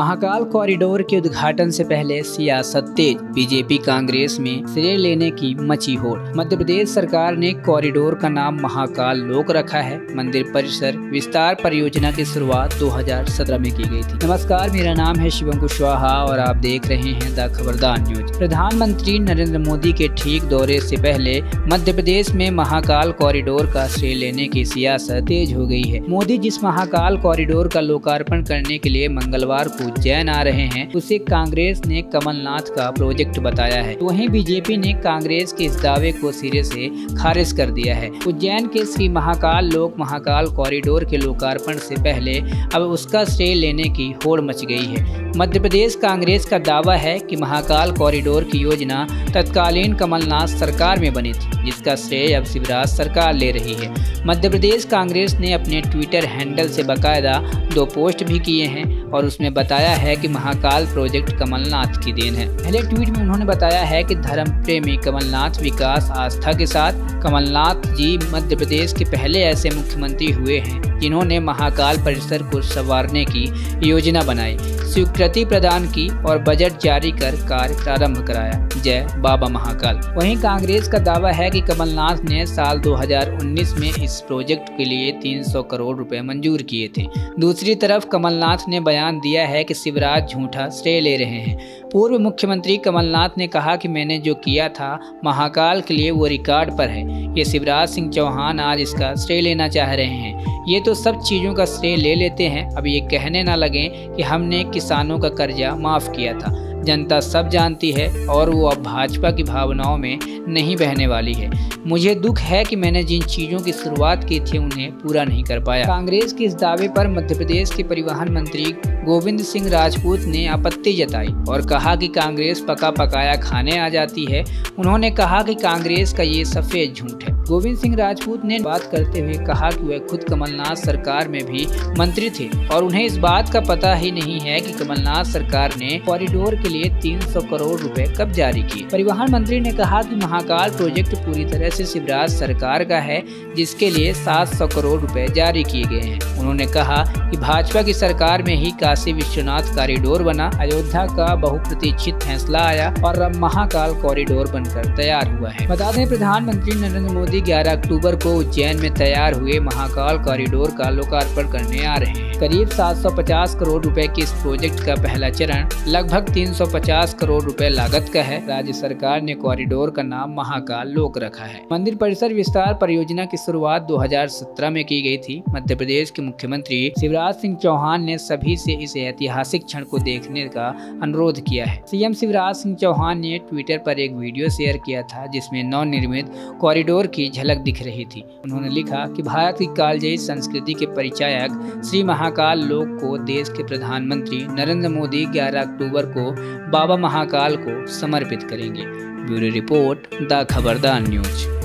Mahakal corridor के उद्घाटन से पहले सियासत तेज बीजेपी कांग्रेस में श्रेय लेने की मची होड़। मध्य प्रदेश सरकार ने कॉरिडोर का नाम महाकाल लोक रखा है। मंदिर परिसर विस्तार परियोजना की शुरुआत 2017 में की गई थी। नमस्कार, मेरा नाम है शिवम कुशवाहा और आप देख रहे हैं द खबरदार न्यूज़। प्रधानमंत्री नरेंद्र मोदी के ठीक दौरे से पहले मध्य प्रदेश में महाकाल कॉरिडोर का श्रेय लेने की सियासत तेज हो गई है। मोदी जिस महाकाल कॉरिडोर का लोकार्पण करने के लिए मंगलवार को उज्जैन आ रहे हैं, उसे कांग्रेस ने कमलनाथ का प्रोजेक्ट बताया है। वहीं बीजेपी ने कांग्रेस के इस दावे को सिरे से खारिज कर दिया है। उज्जैन के श्री महाकाल लोक महाकाल कॉरिडोर के लोकार्पण से पहले अब उसका श्रेय लेने की होड़ मच गई है। मध्य प्रदेश कांग्रेस का दावा है कि महाकाल कॉरिडोर की योजना तत्कालीन कमलनाथ सरकार में बनी थी, जिसका श्रेय अब शिवराज सरकार ले रही है। मध्य प्रदेश कांग्रेस ने अपने ट्विटर हैंडल से बाकायदा दो पोस्ट भी किए हैं और उसमें बताया है कि महाकाल प्रोजेक्ट कमलनाथ की देन है। पहले ट्वीट में उन्होंने बताया है कि धर्म प्रेमी कमलनाथ विकास आस्था के साथ कमलनाथ जी मध्य प्रदेश के पहले ऐसे मुख्यमंत्री हुए हैं, जिन्होंने महाकाल परिसर को संवारने की योजना बनाई। स्वीकृति प्रदान की और बजट जारी कर कार्य प्रारंभ कराया। जय बाबा महाकाल। वहीं कांग्रेस का दावा है कि कमलनाथ ने साल 2019 में इस प्रोजेक्ट के लिए 300 करोड़ रुपए मंजूर किए थे। दूसरी तरफ़ कमलनाथ ने बयान दिया है कि शिवराज झूठा श्रेय ले रहे हैं। पूर्व मुख्यमंत्री कमलनाथ ने कहा कि मैंने जो किया था, महाकाल के लिए वो रिकॉर्ड पर है। ये शिवराज सिंह चौहान आज इसका श्रेय लेना चाह रहे हैं। ये तो सब चीज़ों का श्रेय ले लेते हैं। अब ये कहने ना लगे कि हमने किसानों का कर्जा माफ़ किया था। जनता सब जानती है और वो अब भाजपा की भावनाओं में नहीं बहने वाली है। मुझे दुख है कि मैंने जिन चीज़ों की शुरुआत की थी उन्हें पूरा नहीं कर पाया। कांग्रेस के इस दावे पर मध्य प्रदेश के परिवहन मंत्री गोविंद सिंह राजपूत ने आपत्ति जताई और कहा कि कांग्रेस पका पकाया खाने आ जाती है। उन्होंने कहा कि कांग्रेस का ये सफ़ेद झूठ है। गोविंद सिंह राजपूत ने बात करते हुए कहा कि वह खुद कमलनाथ सरकार में भी मंत्री थे और उन्हें इस बात का पता ही नहीं है कि कमलनाथ सरकार ने कॉरिडोर के लिए 300 करोड़ रुपए कब जारी किए। परिवहन मंत्री ने कहा कि महाकाल प्रोजेक्ट पूरी तरह से शिवराज सरकार का है, जिसके लिए 700 करोड़ रुपए जारी किए गए हैं। उन्होंने कहा कि भाजपा की सरकार में ही काशी विश्वनाथ कॉरिडोर बना, अयोध्या का बहुप्रतीक्षित फैसला आया और अब महाकाल कॉरिडोर बनकर तैयार हुआ है। बता दें, प्रधानमंत्री नरेंद्र मोदी मोदी 11 अक्टूबर को उज्जैन में तैयार हुए महाकाल कॉरिडोर का लोकार्पण करने आ रहे हैं। करीब 750 करोड़ रुपए के इस प्रोजेक्ट का पहला चरण, लगभग 350 करोड़ रुपए लागत का है। राज्य सरकार ने कॉरिडोर का नाम महाकाल लोक रखा है। मंदिर परिसर विस्तार परियोजना की शुरुआत 2017 में की गई थी। मध्य प्रदेश के मुख्यमंत्री शिवराज सिंह चौहान ने सभी से इस ऐतिहासिक क्षण को देखने का अनुरोध किया है। सीएम शिवराज सिंह चौहान ने ट्विटर पर एक वीडियो शेयर किया था, जिसमें नव निर्मित कॉरिडोर की झलक दिख रही थी। उन्होंने लिखा कि भारत की कालजयी संस्कृति के परिचायक श्री महाकाल लोक को देश के प्रधानमंत्री नरेंद्र मोदी 11 अक्टूबर को बाबा महाकाल को समर्पित करेंगे। Bureau report, the Khabardar news.